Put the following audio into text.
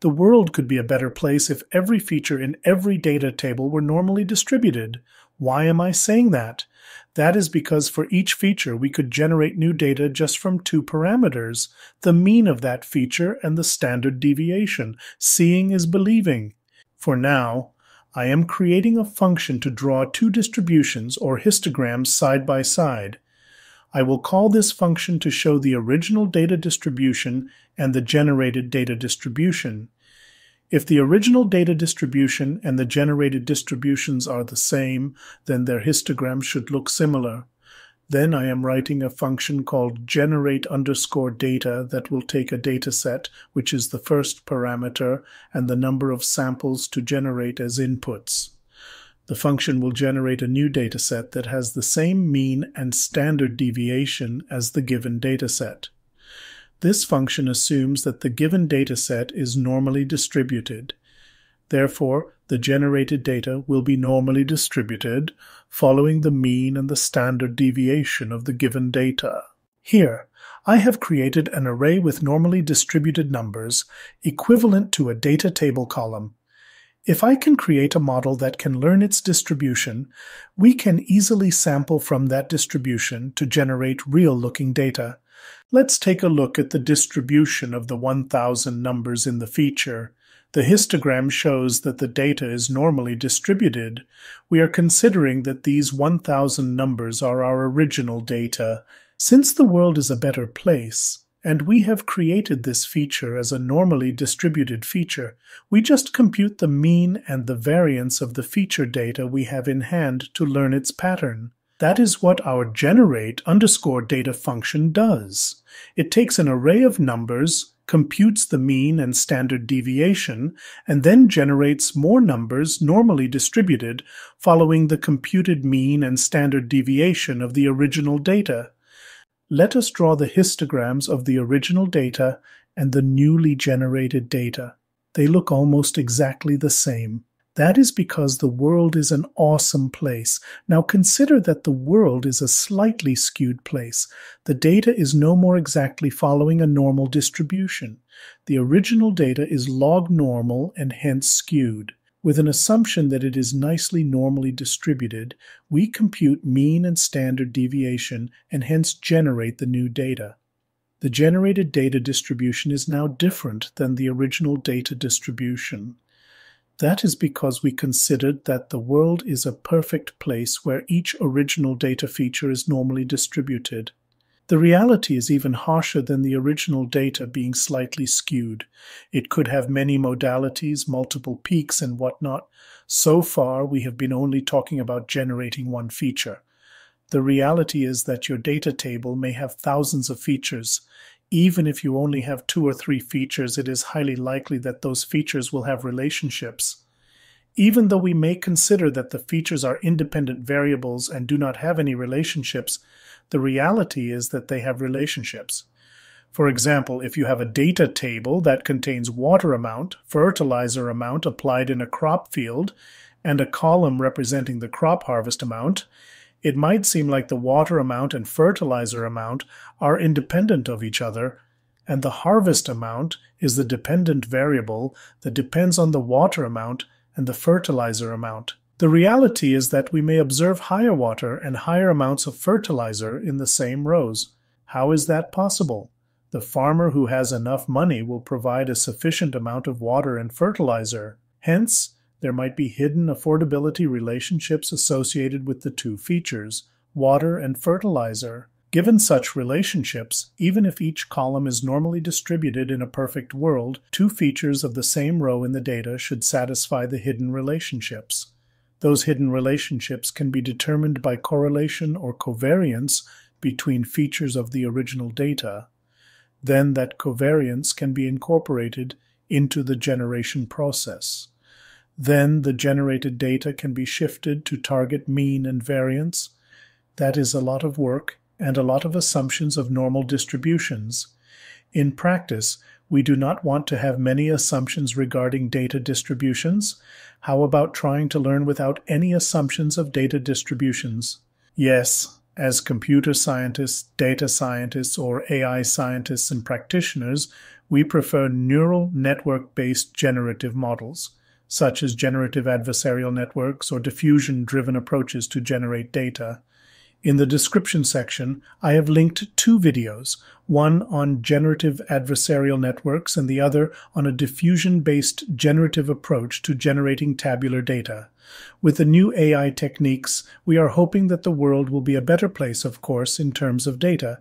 The world could be a better place if every feature in every data table were normally distributed. Why am I saying that? That is because for each feature we could generate new data just from two parameters, the mean of that feature and the standard deviation. Seeing is believing. For now, I am creating a function to draw two distributions or histograms side by side. I will call this function to show the original data distribution and the generated data distribution. If the original data distribution and the generated distributions are the same, then their histograms should look similar. Then I am writing a function called generate underscore data that will take a data set, which is the first parameter, and the number of samples to generate as inputs. The function will generate a new dataset that has the same mean and standard deviation as the given dataset. This function assumes that the given dataset is normally distributed. Therefore, the generated data will be normally distributed, following the mean and the standard deviation of the given data. Here, I have created an array with normally distributed numbers equivalent to a data table column. If I can create a model that can learn its distribution, we can easily sample from that distribution to generate real-looking data. Let's take a look at the distribution of the 1000 numbers in the feature. The histogram shows that the data is normally distributed. We are considering that these 1000 numbers are our original data. Since the world is a better place, and we have created this feature as a normally distributed feature, we just compute the mean and the variance of the feature data we have in hand to learn its pattern. That is what our generate underscore data function does. It takes an array of numbers, computes the mean and standard deviation, and then generates more numbers normally distributed following the computed mean and standard deviation of the original data. Let us draw the histograms of the original data and the newly generated data. They look almost exactly the same. That is because the world is an awesome place. Now consider that the world is a slightly skewed place. The data is no more exactly following a normal distribution. The original data is log normal and hence skewed. With an assumption that it is nicely normally distributed, we compute mean and standard deviation and hence generate the new data. The generated data distribution is now different than the original data distribution. That is because we considered that the world is a perfect place where each original data feature is normally distributed. The reality is even harsher than the original data being slightly skewed. It could have many modalities, multiple peaks, and whatnot. So far, we have been only talking about generating one feature. The reality is that your data table may have thousands of features. Even if you only have two or three features, it is highly likely that those features will have relationships. Even though we may consider that the features are independent variables and do not have any relationships, the reality is that they have relationships. For example, if you have a data table that contains water amount, fertilizer amount applied in a crop field, and a column representing the crop harvest amount, it might seem like the water amount and fertilizer amount are independent of each other, and the harvest amount is the dependent variable that depends on the water amount and the fertilizer amount. The reality is that we may observe higher water and higher amounts of fertilizer in the same rows. How is that possible? The farmer who has enough money will provide a sufficient amount of water and fertilizer. Hence, there might be hidden affordability relationships associated with the two features, water and fertilizer. Given such relationships, even if each column is normally distributed in a perfect world, two features of the same row in the data should satisfy the hidden relationships. Those hidden relationships can be determined by correlation or covariance between features of the original data. Then that covariance can be incorporated into the generation process. Then the generated data can be shifted to target mean and variance. That is a lot of work and a lot of assumptions of normal distributions. In practice, we do not want to have many assumptions regarding data distributions. How about trying to learn without any assumptions of data distributions? Yes, As computer scientists, data scientists, or AI scientists and practitioners, we prefer neural network based generative models, such as generative adversarial networks or diffusion driven approaches to generate data. In the description section, I have linked two videos, one on generative adversarial networks and the other on a diffusion-based generative approach to generating tabular data. With the new AI techniques, we are hoping that the world will be a better place, of course, in terms of data.